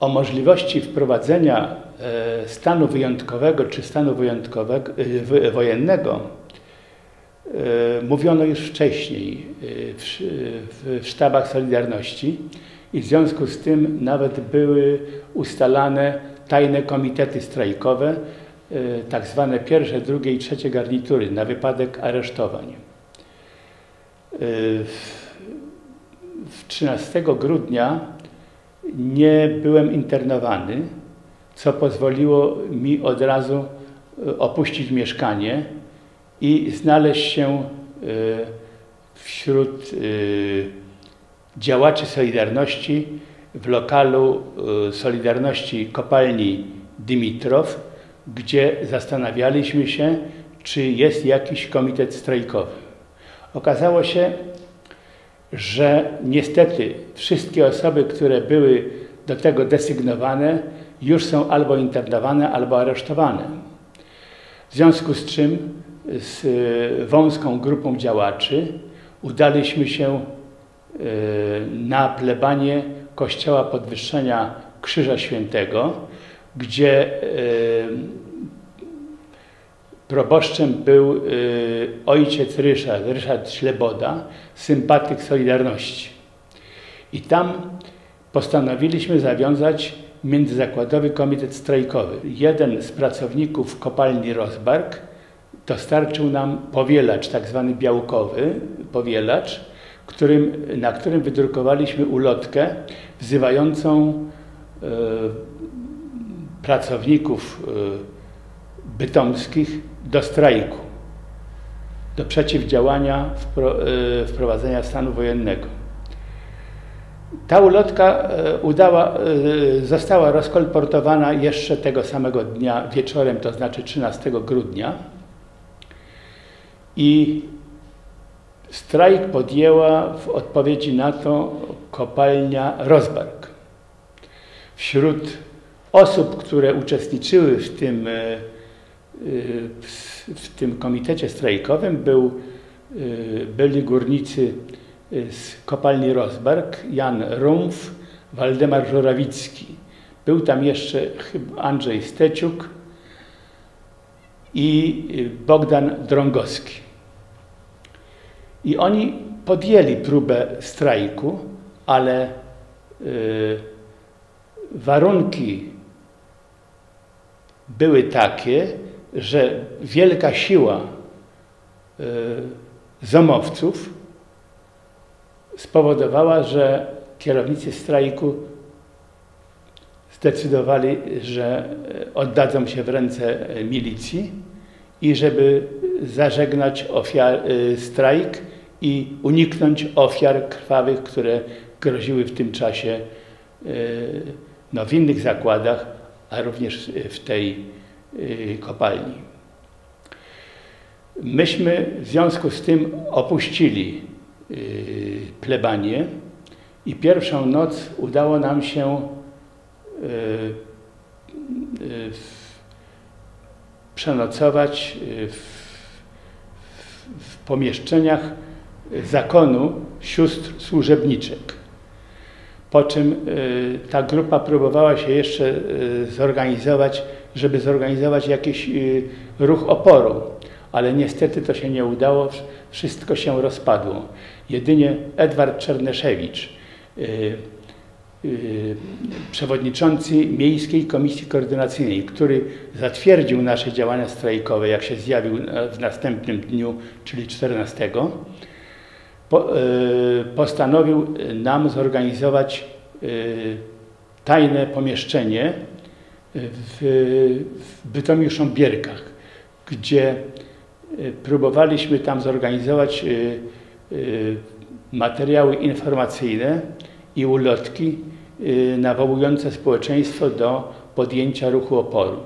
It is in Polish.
O możliwości wprowadzenia e, stanu wyjątkowego czy stanu wyjątkowego, e, wojennego e, mówiono już wcześniej w, sztabach Solidarności i w związku z tym nawet były ustalane tajne komitety strajkowe, tak zwane pierwsze, drugie i trzecie garnitury na wypadek aresztowań. 13 grudnia nie byłem internowany, co pozwoliło mi od razu e, opuścić mieszkanie i znaleźć się e, wśród e, działaczy Solidarności w lokalu Solidarności kopalni Dimitrow, gdzie zastanawialiśmy się, czy jest jakiś komitet strajkowy. Okazało się, że niestety wszystkie osoby, które były do tego desygnowane, już są albo internowane, albo aresztowane. W związku z czym z e, wąską grupą działaczy udaliśmy się e, na plebanie Kościoła Podwyższenia Krzyża Świętego, gdzie e, Proboszczem był y, ojciec Ryszard, Ryszard Śleboda, sympatyk Solidarności. I tam postanowiliśmy zawiązać Międzyzakładowy Komitet Strajkowy. Jeden z pracowników kopalni Rosbark dostarczył nam powielacz, tak zwany białkowy powielacz, którym, na którym wydrukowaliśmy ulotkę wzywającą y, pracowników y, bytomskich do strajku, do przeciwdziałania e, wprowadzenia stanu wojennego. Ta ulotka e, udała, e, została rozkolportowana jeszcze tego samego dnia wieczorem, to znaczy 13 grudnia. I strajk podjęła w odpowiedzi na to kopalnia Rozbark. Wśród osób, które uczestniczyły w tym w tym komitecie strajkowym był, y, byli górnicy y, z kopalni Rosberg, Jan Rumf, Waldemar Żorawicki. Był tam jeszcze Andrzej Steciuk i y, Bogdan Drągowski. I oni podjęli próbę strajku, ale warunki były takie, że wielka siła e, zomowców spowodowała, że kierownicy strajku zdecydowali, że e, oddadzą się w ręce milicji i żeby zażegnać ofiar, e, strajk i uniknąć ofiar krwawych, które groziły w tym czasie no, w innych zakładach, a również w tej kopalni. Myśmy w związku z tym opuścili y, plebanie i pierwszą noc udało nam się y, przenocować w, w pomieszczeniach zakonu sióstr służebniczek. Po czym ta grupa próbowała się jeszcze zorganizować żeby zorganizować jakiś y, ruch oporu, ale niestety to się nie udało, wszystko się rozpadło. Jedynie Edward Czerneszewicz, y, y, przewodniczący Miejskiej Komisji Koordynacyjnej, który zatwierdził nasze działania strajkowe, jak się zjawił w następnym dniu, czyli 14, postanowił nam zorganizować tajne pomieszczenie, w, w Bytomiu-Sząbierkach, gdzie e, próbowaliśmy tam zorganizować e, e, materiały informacyjne i ulotki nawołujące społeczeństwo do podjęcia ruchu oporu.